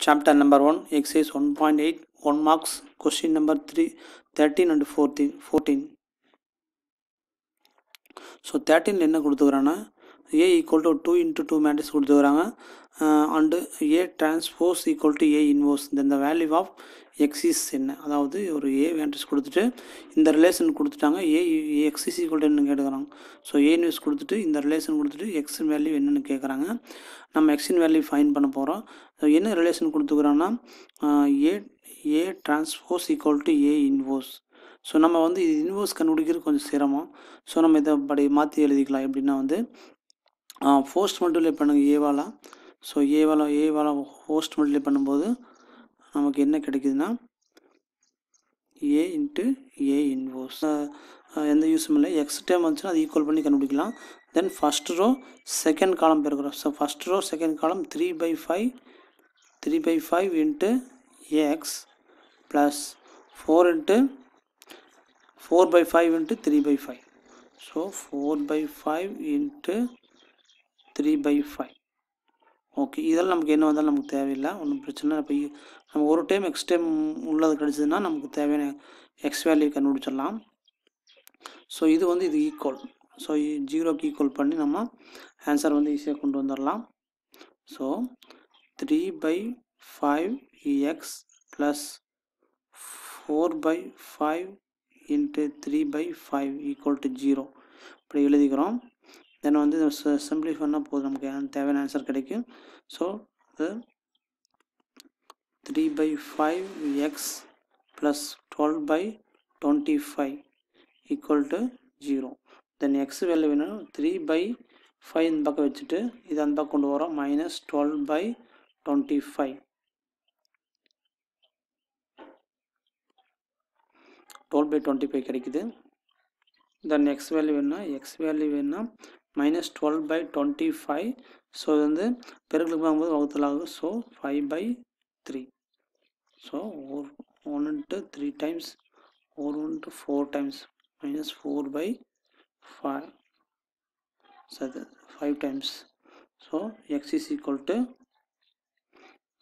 chapter number 1 exercise 1.8 1 marks question number 3 13 and 14 14 so தேர்ட்டீனில் என்ன கொடுத்துக்கிறான்னா A equal to two into two matrix கொடுத்துக்கிறாங்க and A transpose equal to A inverse இந்த value of exists என்ன அதாவது ஒரு A matrix கொடுத்துட்டு இந்த relation கொடுத்துட்டாங்க. A exists equal to என்னன்னு கேட்டுக்கிறாங்க. ஸோ ஏ நியூஸ் கொடுத்துட்டு இந்த ரிலேஷன் கொடுத்துட்டு எக்ஸின் வேல்யூ என்னென்னு கேட்குறாங்க நம்ம எக்ஸின் வேல்யூ ஃபைன் பண்ண போகிறோம் என்ன relation கொடுத்துக்கிறோன்னா A A transpose equal to A inverse so நம்ம வந்து இது இன்வோஸ் கண்டுபிடிக்கிறது கொஞ்சம் சிரமம். ஸோ நம்ம இதை படி மாற்றி எழுதிக்கலாம். எப்படின்னா வந்து ஃபோஸ்ட் மல்டிப்ளை பண்ணுங்கள் ஏவாலா ஸோ ஏவாலா ஏவாலா ஹோஸ்ட் மல்டிப்ளை பண்ணும்போது நமக்கு என்ன கிடைக்குதுன்னா ஏ இன்ட்டு ஏ இன்வோர்ஸ் எந்த யூஸும் இல்லை. எக்ஸ் டைம் வந்துச்சுன்னா அது ஈக்குவல் பண்ணி கண்டுபிடிக்கலாம். தென் first row second column பெருக்கிறோம். So first row second column three by five three by five into a x plus four into four by five into three by five so four by five into three by five okay இதெல்லாம் நமக்கு என்ன வந்தாலும் நமக்கு தேவையில்லை ஒன்றும் பிரச்சனை இல்லை. இப்போ நம்ம ஒரு டைம் எக்ஸ் டைம் உள்ளது கிடச்சதுன்னா நமக்கு தேவையான எக்ஸ் வேல்யூ கண்டுபிடிச்சிடலாம். ஸோ இது வந்து இது ஈக்குவல் ஸோ ஜீரோக்கு ஈக்குவல் பண்ணி நம்ம ஆன்சர் வந்து ஈஸியாக கொண்டு வந்துடலாம். So three by five x plus four by five into three by five equal to zero இப்படி எழுதிக்கிறோம். தென் வந்து சிம்பிளி பண்ணால் போதும். நமக்கு தேவையான ஆன்சர் கிடைக்கும். ஸோ அது three by five x plus twelve by twenty five equal to zero then x value வேணும். த்ரீ பை ஃபைவ் இந்த பக்கம் வச்சுட்டு இது அந்த பக்கம் கொண்டு வரோம். Minus twelve by twenty five twelve by twenty five கிடைக்குது. தென் எக்ஸ் வேல்யூ வேணும்னா எக்ஸ் வேல்யூ வேணும்னா minus twelve by twenty five so இது வந்து பெருக்களுக்கு பார்க்கும்போது வகுத்தல் ஆகும் so five by three so ஒரு ஒன் இன்ட்டு த்ரீ டைம்ஸ் ஒரு into four times minus four by five சது five times so x is equal to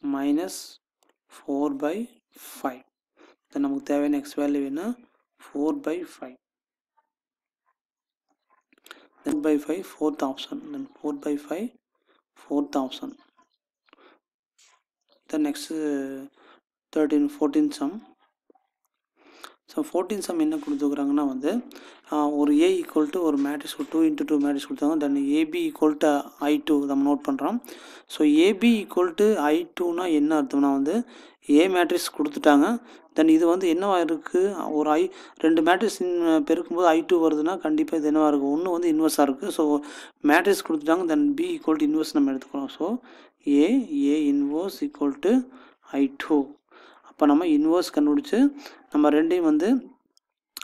minus four by five then நமக்கு தேவையான எக்ஸ் வேல்யூ வேணும் four by five then by 5 fourth option then 4 by 5 fourth option. The next uh, 13 14 sum. So fourteen sum என்ன கொடுத்துருக்குறாங்கன்னா வந்து ஒரு A equal to ஒரு matrix two into two matrix கொடுத்தாங்க. Then AB equal to I two நம்ம note பண்ணுறோம் so AB equal to I டூனா என்ன அர்த்தம்னா வந்து ஏ மேட்ரிக்ஸ் கொடுத்துட்டாங்க. தென் இது வந்து என்னவாக இருக்குது ஒரு ஐ ரெண்டு மேட்ரிக்ஸ் பெருக்கும்போது ஐ டூ வருதுன்னா கண்டிப்பாக இது என்னவாக இருக்கும் ஒன்று வந்து இன்வெர்ஸாக இருக்குது ஸோ மேட்ரிக்ஸ் கொடுத்துட்டாங்க. Then B equal to inverse நம்ம எடுத்துக்கிறோம். So A A inverse equal to I two அப்போ நம்ம இன்வெர்ஸ் கண்டுபிடிச்சு நம்ம ரெண்டையும் வந்து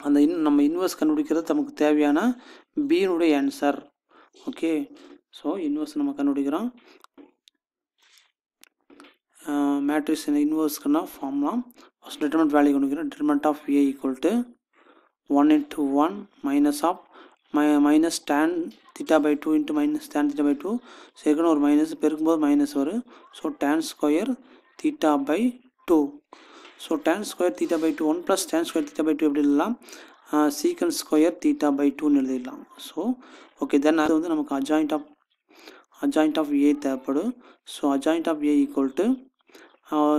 அந்த இன் நம்ம இன்வெர்ஸ் கண்டுபிடிக்கிறது நமக்கு தேவையான பியினுடைய ஆன்சர் ஓகே ஸோ இன்வெர்ஸ் நம்ம கண்டுபிடிக்கிறோம். மேட்ரிக்ஸ் இன்வர்ஸ்க்குன்னா ஃபார்ம்லாம் ஃபஸ்ட் டிட்டர்மெண்ட் வேல்யூ கண்டுபிடிக்கிறோம் determinant of A equal to one into one minus of my minus tan theta by two into minus tan theta by two சேர்க்கணும் ஒரு மைனஸ் பெருக்கும்போது minus வரும். So tan square theta by two so tan square theta by two one plus tan square theta by two எப்படி எழுதலாம்? சீக்கன் square theta by டூன்னு எழுதிடலாம். So okay then அது வந்து நமக்கு adjoint of adjoint of A தேவைப்படும். So adjoint of A equal to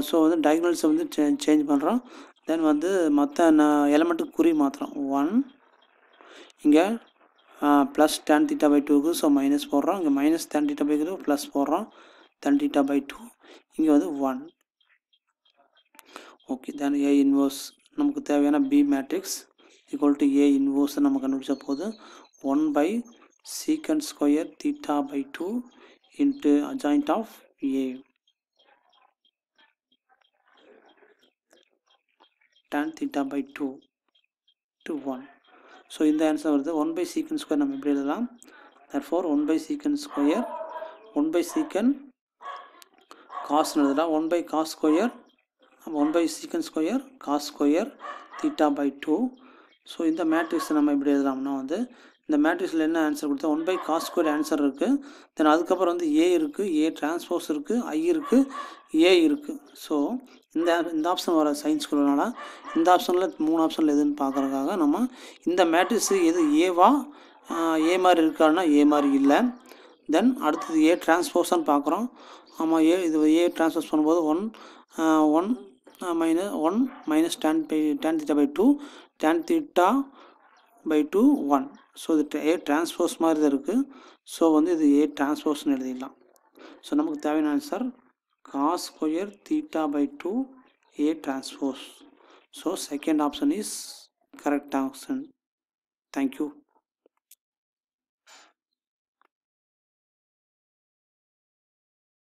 so வந்து டயக்னல்ஸை வந்து சே சேஞ்ச் பண்ணுறோம் தென் வந்து மற்ற எலமெண்ட்டுக்கு குறி மாற்றுறோம் ஒன் இங்கே ப்ளஸ் டேன் தீட்டா பை டூக்கு ஸோ மைனஸ் போடுறோம். இங்கே minus tan theta by plus போடுறோம். டென் தீட்டா பை டூ இங்கே வந்து one okay then A inverse நமக்கு தேவையான B matrix equal to A inverse நம்ம கண்டுபிடிச்ச போது one by secant square theta by two into adjoint of A tan theta by 2 to 1 so இந்த answer வருது. One by secant square நம்ம எப்படி எழுதலாம்? Therefore one by secant square one by secant காஸ்னு எழுதலாம். One by cos square one by secant square cos square theta by two so இந்த மேட்ரிக்ஸை நம்ம எப்படி எழுதலாம்னா வந்து இந்த மேட்ரிக்ஸில் என்ன ஆன்சர் கொடுத்தா one by cos square answer இருக்குது தென் அதுக்கப்புறம் வந்து ஏ இருக்குது ஏ டிரான்ஸ்போஸ் இருக்குது ஐ இருக்குது ஏ இருக்குது ஸோ இந்த இந்த ஆப்ஷன் வர சயின்ஸ் கொடுக்கறனால இந்த ஆப்ஷனில் மூணு ஆப்ஷனில் எதுன்னு பார்க்குறதுக்காக நம்ம இந்த மேட்ரிக்ஸு எது ஏவா ஏ மாதிரி இருக்கான்னா ஏ மாதிரி இல்லை. தென் அடுத்தது ஏ டிரான்ஸ்போஸான்னு பார்க்குறோம் ஆமாம் ஏ இது ஏ டிரான்ஸ்போஸ் பண்ணும்போது one one minus one minus tan by tan theta by two tan theta by two one so இது ஏ டிரான்ஸ்போஸ் மாதிரி தான் இருக்குது ஸோ வந்து இது ஏ டிரான்ஸ்போர்ஸ்னு எழுதிடலாம். ஸோ நமக்கு தேவையான answer cos square theta by 2 A transpose. So second option is correct option. Thank you.